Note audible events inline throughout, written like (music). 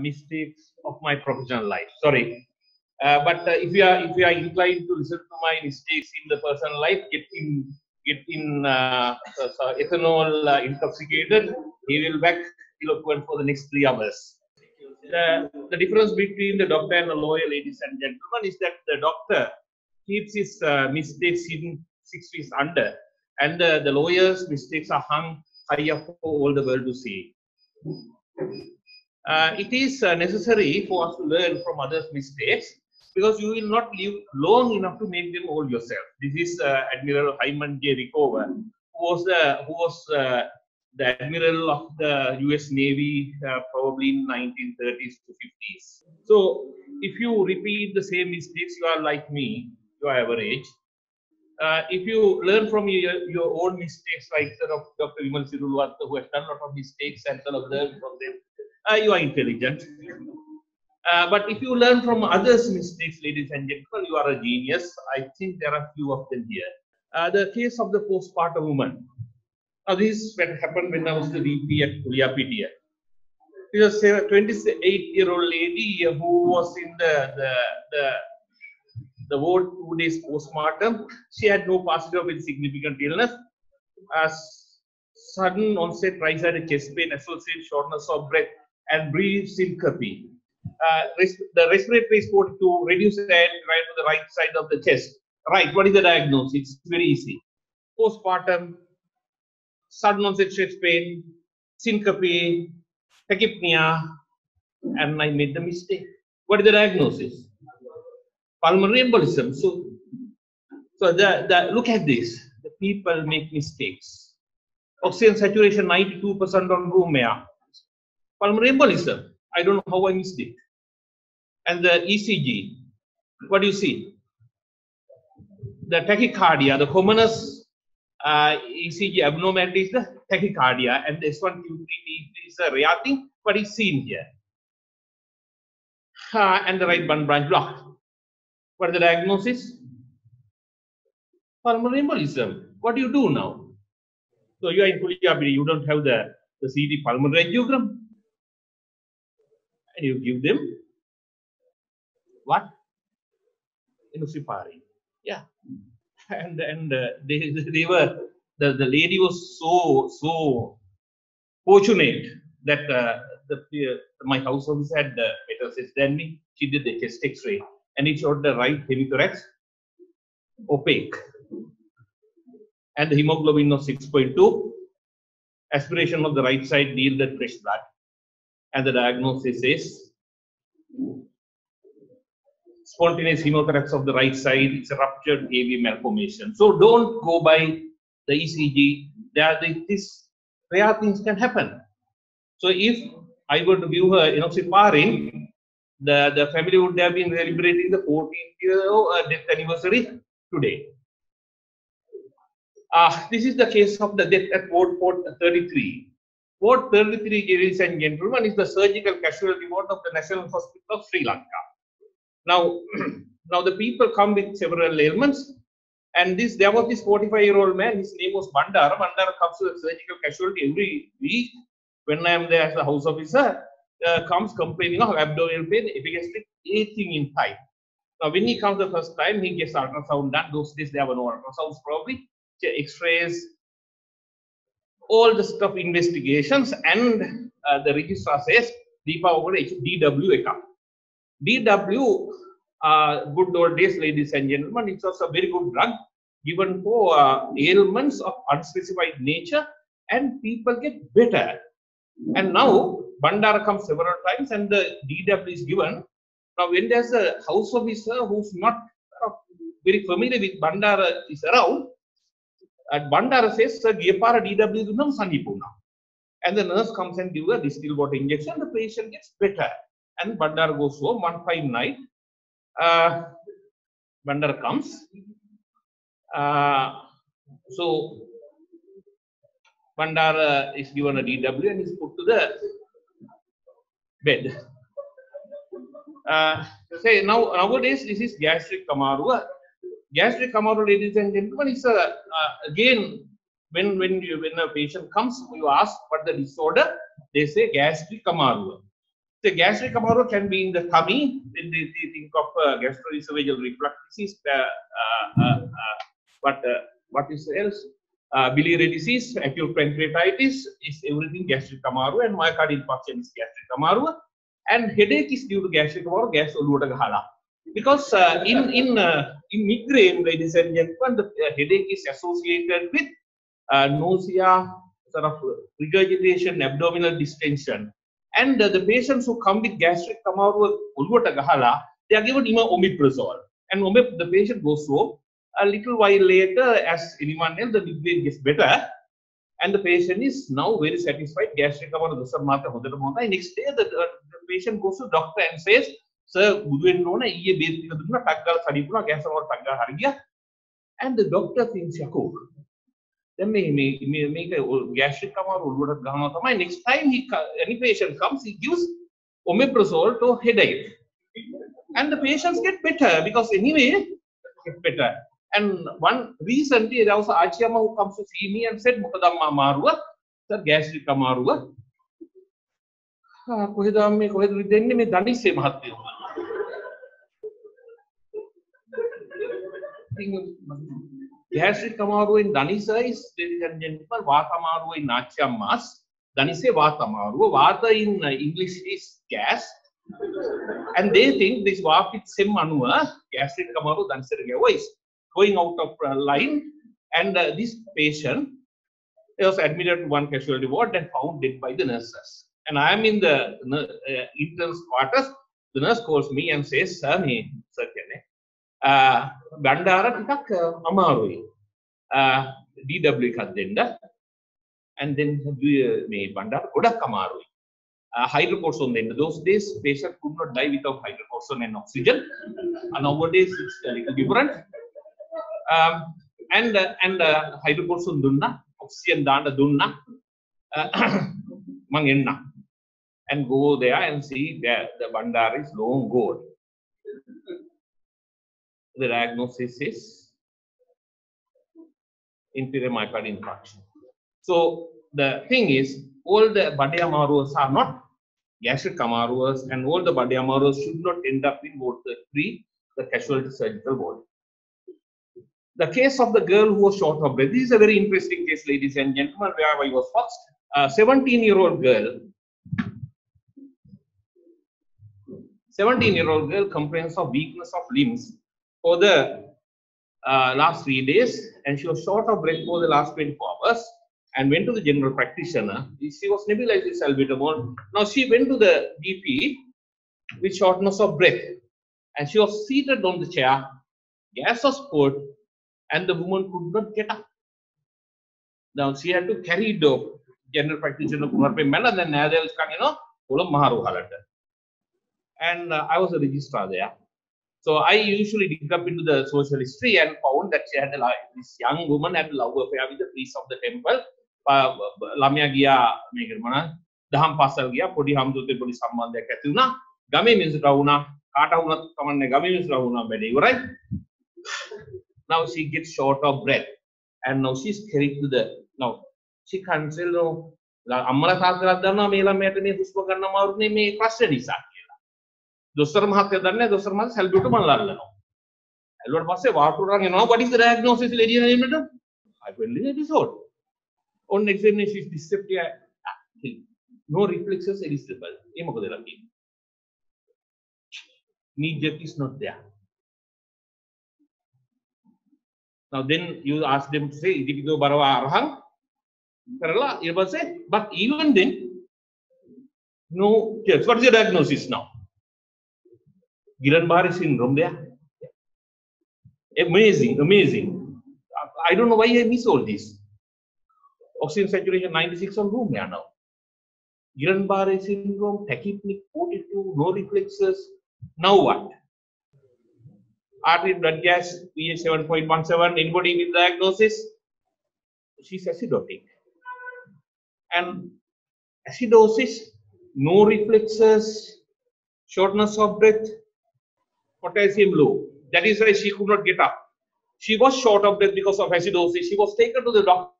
mistakes of my professional life. Sorry. Uh, but uh, if you are if you are inclined to listen to my mistakes in the personal life, get in get in uh, uh, ethanol uh, intoxicated, he will back eloquent for the next three hours. The, the difference between the doctor and the lawyer, ladies and gentlemen, is that the doctor keeps his uh, mistakes hidden six feet under, and the, the lawyer's mistakes are hung high up for all the world to see. Uh, it is uh, necessary for us to learn from others' mistakes because you will not live long enough to make them all yourself. This is uh, Admiral Hyman J. Rickover, who was the who was uh, the admiral of the U.S. Navy uh, probably in 1930s to 50s. So if you repeat the same mistakes, you are like me, you are average. Uh, if you learn from your, your own mistakes, like sort of Dr. Vimal Sirulwat, who has done a lot of mistakes and sort of learn from them, uh, you are intelligent. Uh, but if you learn from others' mistakes, ladies and gentlemen, you are a genius. I think there are few of them here. Uh, the case of the postpartum woman. Now, this happened when I was the VP at Kulia PTA. She was a 28-year-old lady who was in the, the, the, the ward two days postpartum. She had no positive with significant illness. As sudden onset right-sided chest pain, associated shortness of breath, and brief syncope. Uh, res the respiratory is put to reduce air right to the right side of the chest. Right, what is the diagnosis? It's very easy. Postpartum, sudden onset chest pain, syncope, tachypnea, and I made the mistake. What is the diagnosis? Pulmonary embolism. So, so the, the look at this. The people make mistakes. Oxygen saturation 92% on room air. Pulmonary embolism. I don't know how I missed it. And the ECG, what do you see? The tachycardia, the commonest uh, ECG abnormality is the tachycardia, and this one Q3 is a rare thing, but it's seen here. Uh, and the right bundle branch blocked. What is the diagnosis? Pulmonary embolism. What do you do now? So you are in Puliabiri, you don't have the, the CT pulmonary angiogram. And you give them what? Enoxaparin. Yeah. (laughs) And and uh, they they were the, the lady was so so fortunate that uh, the uh, my house officer had uh, better sense than me. She did the chest X-ray and it showed the right hemithorax opaque and the hemoglobin was 6.2. Aspiration of the right side yielded fresh blood and the diagnosis is spontaneous hemothorax of the right side. It's a ruptured AV malformation. So don't go by the ECG. There this rare things can happen. So if I were to give her enoxaparin, the, the family would have been celebrating the 14th year uh, death anniversary today. Uh, this is the case of the death at Ward 33. Ward 33, ladies and gentlemen, is the surgical casualty ward of the National Hospital of Sri Lanka. Now, (clears throat) now the people come with several ailments, and this there was this 45-year-old man. His name was Bandara. Bandara comes to the surgical casualty every week. When I am there as a house officer, uh, comes complaining of abdominal pain, epigastric, anything in thigh. Now, when he comes the first time, he gets ultrasound done. Those days there were no ultrasounds probably. X-rays, all the stuff investigations, and uh, the registrar says Deepa DW account. DW, uh, good old days, ladies and gentlemen, it was a very good drug given for uh, ailments of unspecified nature, and people get better. And now Bandara comes several times, and the DW is given. Now, when there's a house officer who's not very familiar with Bandara is around, Bandara says, Sir, Gepara DW Dunam Sanipuna. And the nurse comes and gives a distilled water injection, the patient gets better. And Bandara goes home one fine night. Uh, Bandara comes. Uh, so Bandara is given a DW and is put to the bed. Uh, say now nowadays this is gastric kamarua as we come out, ladies and gentlemen, it's a, uh, again, when, when, you, when a patient comes, you ask what the disorder, they say gastric amarua. The gastric amarua can be in the tummy, Then they, they think of uh, gastroesophageal reflux disease, uh, uh, uh, uh but uh, what is else? biliary disease, acute pancreatitis is everything gastric amarua and myocardial infarction is gastric amarua and headache is due to gastric amarua, gas oluwata gahala because uh, in in uh, in migraine, ladies and gentlemen, the uh, headache is associated with uh, nausea, sort of regurgitation, abdominal distension, and uh, the patients who come with gastric kamaru ulwata gahala, they are given ima omeprazole, and omep the patient goes home. A little while later, as anyone else, the migraine gets better. And the patient is now very satisfied. Gastric kamaru dosa mata hodata next day, the, uh, the patient goes to the doctor and says, "Sir, බුදු වෙන්න ඕන ඊයේ බේත් ටික දුන්නා, ටක් ගාලා සනීප වුණා, gas amaru ටක් ගාලා හරි ගියා." And the doctor thinks, "යකෝ, දැන් මේ මේ මේ මේක gastric amaru ඔළුවට ගහනවා තමයි next time he co- any patient comes he gives omeprazole to headache and the patients get better because anyway get better and one recently there was Achiyama who comes to see me and said මොකදම්මා මාරුව sir gastric amaruව ආ, කොහෙද මේ කොහෙද දෙන්නේ මේ දනිස්සේ මහත්තයෝ gastric amaru in Danisa is, ladies and gentlemen, Vata amaru in Nachya mass. Danise Vata amaru. Vata in English is gas. and they think this Vapit Sim Anuva, gastric amaru Danisa is going out of uh, line. And uh, this patient was admitted to one casualty ward and found dead by the nurses. And I am in the uh, uh intern's quarters. The nurse calls me and says, Sir, sir, ගණ්ඩාර ටිකක් uh, අමාරුයි uh, DW එකක් දෙන්න and then uh, මේ බණ්ඩාර ගොඩක් අමාරුයි uh, hydrocortisone දෙන්න those days patient could not die without hydrocortisone and oxygen and nowadays it's a little different um, and uh, and uh, hydrocortisone දුන්නා oxygen දාන්න දුන්නා uh, මං එන්න and go there and see that the bandar is long gone the diagnosis is inferior myocardial infarction. So the thing is, all the Badiamaros are not gastric amaros, and all the Badiamaros should not end up in the three, the casualty surgical ward. The case of the girl who was short of breath. This is a very interesting case, ladies and gentlemen, where I was first. A 17 year old girl, 17 year old girl complains of weakness of limbs for the uh, last three days and she was short of breath for the last 24 hours and went to the general practitioner. She was nebulized with salbutamol. Now she went to the GP with shortness of breath and she was seated on the chair, gas was poured and the woman could not get up. Now she had to carry the general practitioner Kumarpe Melan and Nadel Kangino, Kulam Maharuhalata. And uh, I was a registrar there. So I usually dig up into the social history and found that she had a, li- this young woman had a love affair with the priest of the temple. Uh, ළමයා ගියා මේකට මොන දහම් පාසල් ගියා පොඩි හම්දුතේ පොඩි සම්බන්ධයක් ඇති වුණා. ගමේ මිනිස්සුට වුණා. කාට වුණත් කමන්නේ ගමේ මිනිස්සුට වුණා වැඩේ ඉවරයි. Now she gets short of breath and now she's carried to the now she can't say no අම්මලා තාත්තලා දන්නවා මේ ළමයාට මේ හුස්ම ගන්න අමාරුනේ මේ ප්‍රශ්න නිසා. කියලා දොස්තර මහත්තයා දන්නේ දොස්තර මහත්තයා සැල්බියුට මන් ලල්ලනවා ඇල්ලුවට පස්සේ වාටුරන් එනවා. What is the diagnosis? Lady and gentlemen hyperventilating episode on examination is dyspepsia active no reflexes elicible ඒ මොකද වෙලා තියෙන්නේ? Knee jerk is not there. Now then you ask them to say ඉදිරිදෝ බරව අරහන් කරලා ඊට පස්සේ but even then no yes what is your diagnosis now? Guillain-Barré syndrome amazing amazing. I- don't know why I miss all this. Oxygen saturation 96 on room now. Guillain-Barré syndrome tachypneic 42 no reflexes. Now what? Artery blood gas pH 7.17 anybody with diagnosis? She's acidotic. And acidosis no reflexes shortness of breath potassium low. That is why she could not get up. She was short of breath because of acidosis. She was taken to the doctor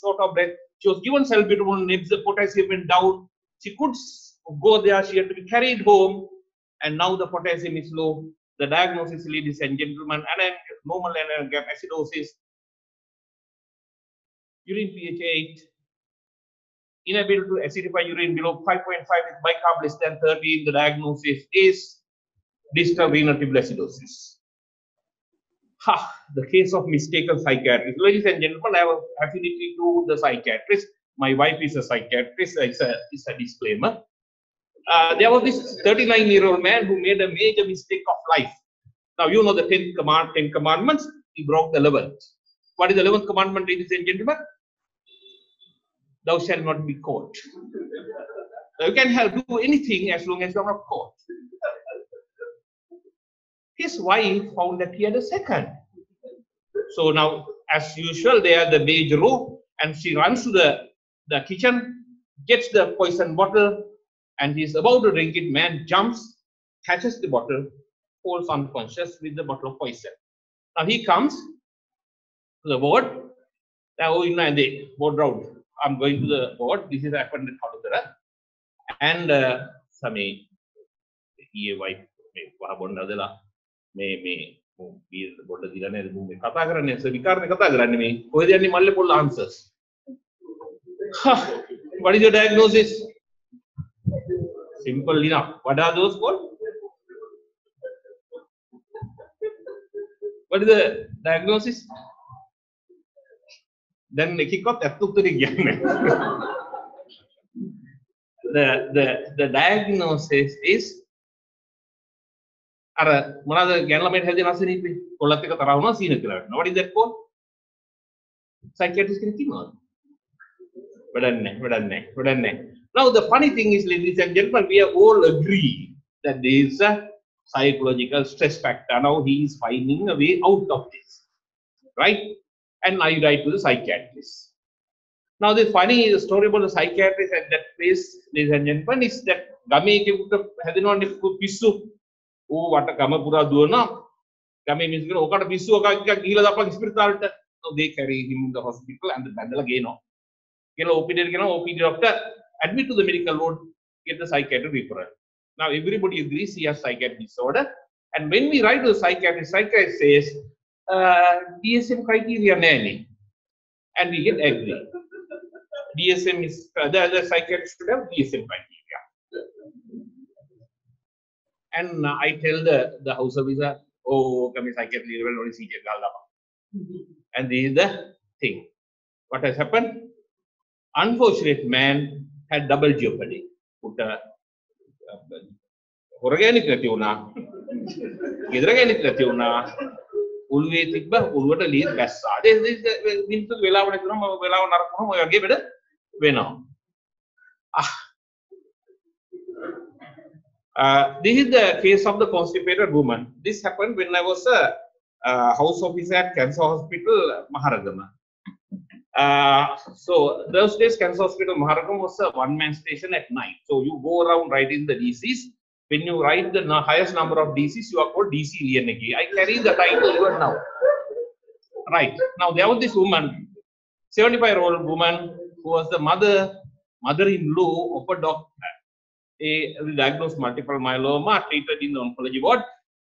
short of breath. She was given salbutamol the potassium went down. She could go there, she had to be carried home, and now the potassium is low. The diagnosis, ladies and gentlemen, and normal gap acidosis, urine pH 8, inability to acidify urine below 5.5 with bicarb less than 13, the diagnosis is distal renal tubular acidosis. Ha, the case of mistaken psychiatrist. Ladies and gentlemen, I have affinity to the psychiatrist. My wife is a psychiatrist. It's a, it's a disclaimer. Uh, there was this 39 year old man who made a major mistake of life. Now, you know the 10, command, 10 commandments. He broke the 11th. What is the 11th commandment, ladies and gentlemen? Thou shalt not be caught. You can help do anything as long as you are not caught. His wife found that he had a second. So now, as usual, they are the beige row, and she runs to the, the kitchen, gets the poison bottle, and he's about to drink it. Man jumps, catches the bottle, falls unconscious with the bottle of poison. Now he comes to the board. Now, in the board round, I'm going to the board. This is happened in Padutara. And uh, Sami, he wife, මේ මේ බොඩ දිලන මේ කතා කරන්න විකාරණ කතා කරන්න මේ කොහෙද යන්නේ? මල්ලේ පොල් answers. what is your diagnosis? Simple enough. what are those called what is the diagnosis? දැන් එකක්වත් ඇත්ත උත්තරේ කියන්නේ (laughs) the the the diagnosis is අර මොනවාද ගැන්ලමෙන් හැදෙන අසනීපේ කොල්ලත් එක්ක තරහ වුණා සීන කියලා වෙනවා. What is that called? Psychiatrist කෙනෙක් ඉන්නවද? වැඩක් නැහැ, වැඩක් නැහැ, වැඩක් නැහැ. Now the funny thing is, ladies and gentlemen, we are all agree that there is a psychological stress factor. Now he is finding a way out of this, right? And now you write to the psychiatrist. Now the funny story about the psychiatrist at that place, ladies and gentlemen, is that ගමේ කෙනෙකුට හැදෙනවනේ පිස්සු ඌ වට ගම පුරා දුවනවා ගමේ මිනිස්සු කියන ඔකට පිස්සු එකක් එකක් ගිහිලා දාපන් ස්පිරිතාලට they carry him in the hospital and බැඳලා ගේනවා කියලා OPD එකට කියනවා OPD doctor admit to the medical ward get the psychiatric referral now everybody agrees he has psychiatric disorder and when we write to the psychiatrist psychiatrist says uh, DSM criteria nani and we get agree DSM is uh, the, the psychiatrist should have DSM criteria And I tell the, the house officer, oh, kami psychiatric level only CJ And this is the thing. What has happened? Unfortunate man had double jeopardy. Put a හොරගෑනිත් නැති වුණා. ගෙදර ගෑනිත් නැති වුණා. උළුවේ තිබ්බ උළුවට ලීත් බැස්සා මිනිස්සු වෙලාව නැතුනම වෙලාව නරකුනම ඔය වගේ වැඩ වෙනවා Uh, this is the case of the constipated woman. This happened when I was a, a house officer at Cancer Hospital, Maharagama. Uh, so those days, Cancer Hospital Maharagam was a one-man station at night. So you go around writing the DCs. When you write the highest number of DCs, you are called DC Lianagi. I carry the title even now. Right now, there was this woman, 75-year-old woman, who was the mother, mother-in-law of a doctor a diagnosed multiple myeloma, treated in the oncology ward.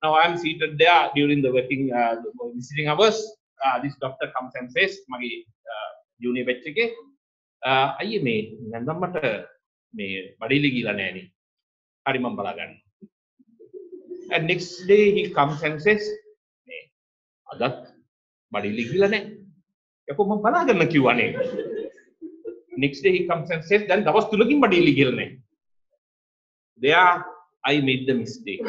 Now I am seated there during the working uh, visiting hours. Uh, this doctor comes and says, "Magi junior batch එකේ අයියේ මේ නැන්දම් මට මේ බඩේලි ගිලා නෑනේ. හරි මම බලා ගන්න. And next day he comes and says, මේ අදත් බඩේලි ගිලා නෑ. යකෝ මම බලා ගන්න කිව්වනේ. Next day he comes and says, දැන් දවස් තුනකින් බඩේලි ගිලා නෑ. there I made the mistake.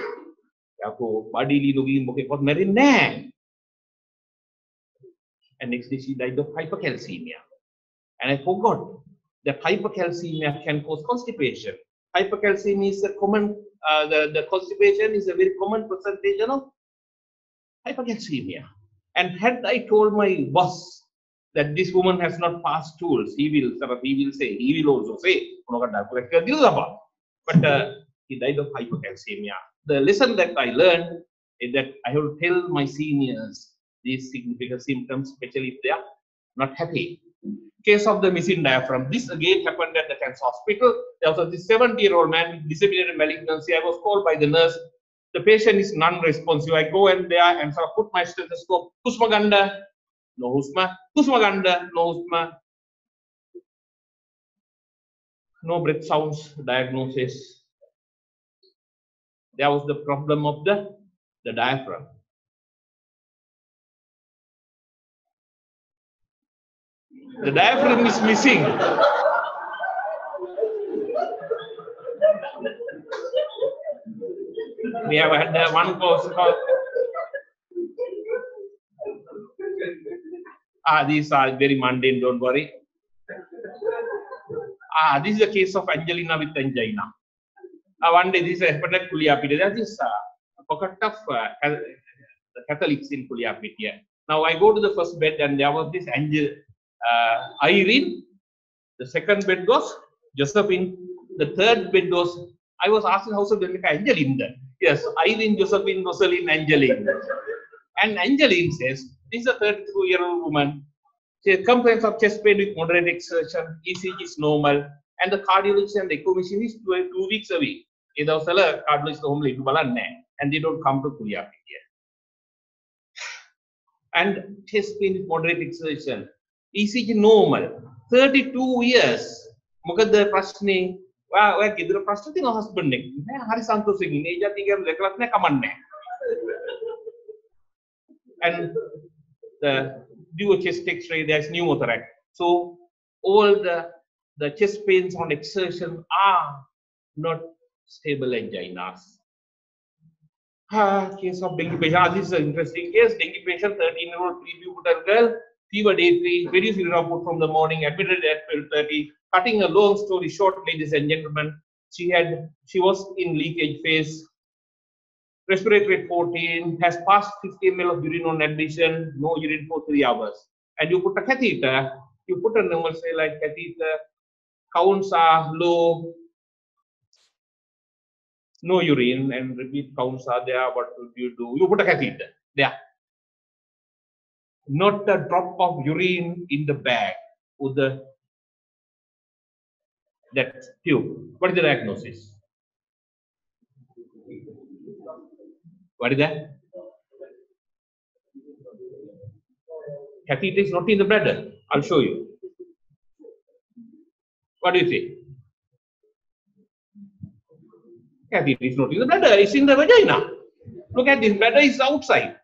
Yako body nugi mukhe was married nan. And next day she died of hypercalcemia. And I forgot that hypercalcemia can cause constipation. Hypercalcemia is a common, uh, the, the constipation is a very common presentation of hypercalcemia. And had I told my boss that this woman has not passed tools, he will, he will say, he will also say, but uh, he died of hypocalcemia. The lesson that I learned is that I will tell my seniors these significant symptoms, especially if they are not happy Case of the missing diaphragm. This again happened at the cancer hospital. There was a 70 year old man with disseminated malignancy. I was called by the nurse. The patient is non-responsive. I go in there and sort of put my stethoscope. Kusmaganda, no husma. Kusmaganda, no husma. No breath sounds. Diagnosis. There was the problem of the, the diaphragm. The diaphragm is missing. We have had uh, one course called. Ah, these are very mundane, don't worry. Ah, this is a case of Angelina with angina. Uh, one day this happened at Kuliapiti. That is uh, a pocket of uh, Catholics in Kuliapiti. Now I go to the first bed and there was this angel, uh, Irene. The second bed was Josephine. The third bed was, I was asking how's the there? Yes, Irene, Josephine, Rosaline, Angeline. And Angeline says, this is a 32 year old woman. The complaints of chest pain with moderate exertion, ECG is normal, and the cardiologist and the echo machine is two, two weeks away. a week. එදවසල කාඩලිස් හොමල ඉටු බලන්න and they don't come to Kuriaki here. And chest pain with moderate exertion. ECG normal. 32 years. මොකද ප්‍රශ්නේ ඔයා ඔයා ගෙදර ප්‍රශ්න තියෙන husband එක නෑ හරි සන්තෝෂයෙන් ඉන්නේ ඒ જાති කියන දෙකලක් නෑ කමන්නේ and the do a chest x-ray there's pneumothorax so all the the chest pains on exertion are not stable anginas ah case of dengue patient. Ah, this is an interesting case dengue patient 13 year old prepubertal girl fever day 3 very severe output from the morning admitted at 12:30 cutting a long story short ladies and gentlemen she had she was in leakage phase respiratory rate 14 has passed 50 ml of urine on admission no urine for three hours and you put a catheter you put a normal saline like catheter counts are low no urine and repeat counts are there what would you do you put a catheter there not a drop of urine in the bag or the that tube. What is the diagnosis? What is that? Catheter is not in the bladder. I'll show you. What do you say? Catheter is not in the bladder, it's in the vagina. Look at this, bladder is outside.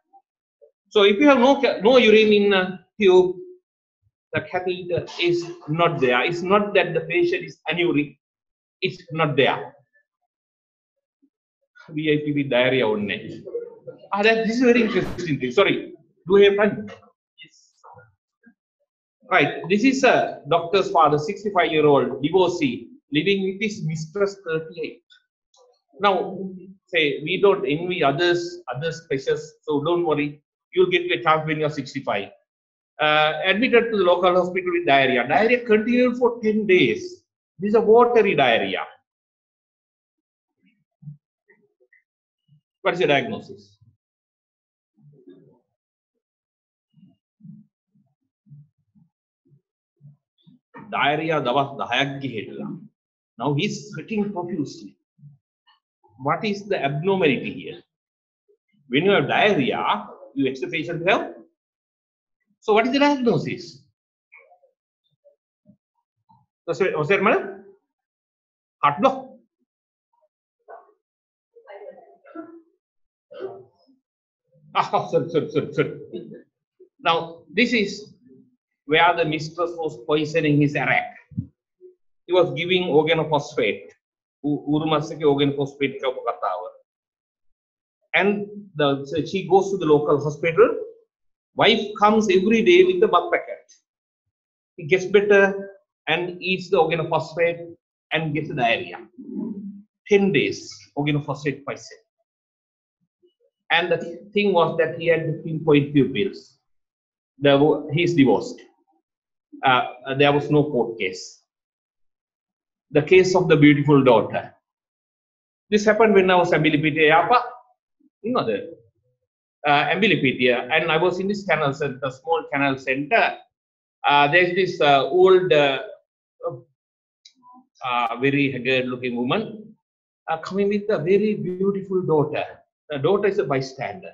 So if you have no no urine in a tube, the catheter is not there. It's not that the patient is anuric. It's not there. VIP with diarrhea only. Ah, that this is very interesting thing. Sorry, do we have time? Yes. Right. This is a doctor's father, 65 year old divorcee, living with his mistress 38. Now, say we don't envy others, others' precious, so don't worry. You'll get a chance when you're 65 uh, admitted to the local hospital with diarrhea. Diarrhea continued for 10 days. This is a watery diarrhea. What is your diagnosis? Diarrhea Davas Dahayaggi Hedla. Now he is sweating profusely. What is the abnormality here? When you have diarrhea, you expect the patient to have. So what is the diagnosis? So, sir madam? Heart block. Ah, sorry, sorry, sorry, sorry. Now, this is where the mistress was poisoning his arak. He was giving organophosphate, organophosphate. And the, so she goes to the local hospital. Wife comes every day with the bath packet. He gets better and eats the organophosphate and gets diarrhea. 10 days organophosphate poison. And the thing was that he had to pinpoint pupils. There wa- he's divorced. Uh, there was no court case. The case of the beautiful daughter. This happened when I was Abilipiti Yapa. You know that uh, and I was in this canal center, small canal center. Uh, there's this uh, old, uh, uh, very haggard-looking woman uh, coming with a very beautiful daughter The daughter is a bystander.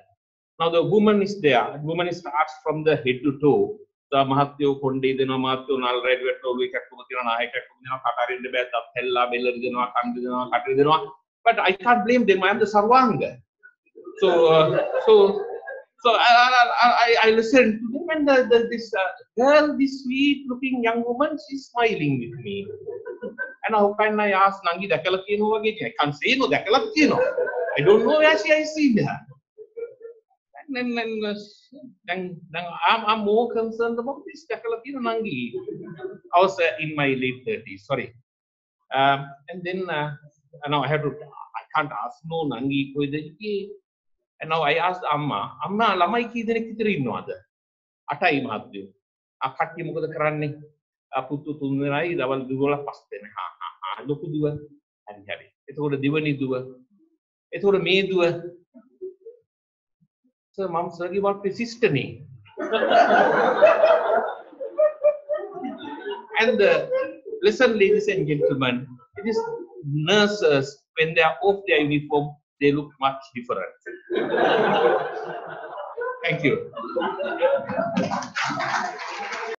Now the woman is there. The woman starts from the head to toe. The මහත්යෝ කොණ්ඩේ දෙනවා මහත්යෝ නල් රැඩ් වෙට ඔළුවේ කැක්කුම තියෙනවා නායක කැක්කුම දෙනවා කට අරින්න බෑ තත් හෙල්ලා බෙල්ල දෙනවා කන් දෙනවා කට දෙනවා but I can't blame them I am the sarvanga so uh, so so I, I, I, I listened to them and the, the, this uh, girl this sweet looking young woman she's smiling with me and how can I ask Nangi දැකලා කියනවා වගේ I can't say no දැකලා කියනවා I don't know where she I seen her and then, then, uh, then, then I'm, I'm more concerned about this දැකලා තියෙන Nangi I was uh, in my late 30s sorry. Um, and then uh, now I have to I can't ask no Nangi කොයිද හිටියේ and now I asked අම්මා අම්මා ළමයි කී දෙනෙක් විතර ඉන්නවද අටයි මහත්තයෝ ආ කට්ටිය මොකද කරන්නේ ආ පුතු තුන් දෙනයි දවල් දුවල පස් දෙනෙක් හා හා හා ලොකු දුව හරි හරි එතකොට දෙවනි දුව එතකොට මේ දුව සර් මම සර්ගේ වට සිස්ටර් නේ and uh, listen ladies and gentlemen it is nurses when they are off their uniform they look much different thank you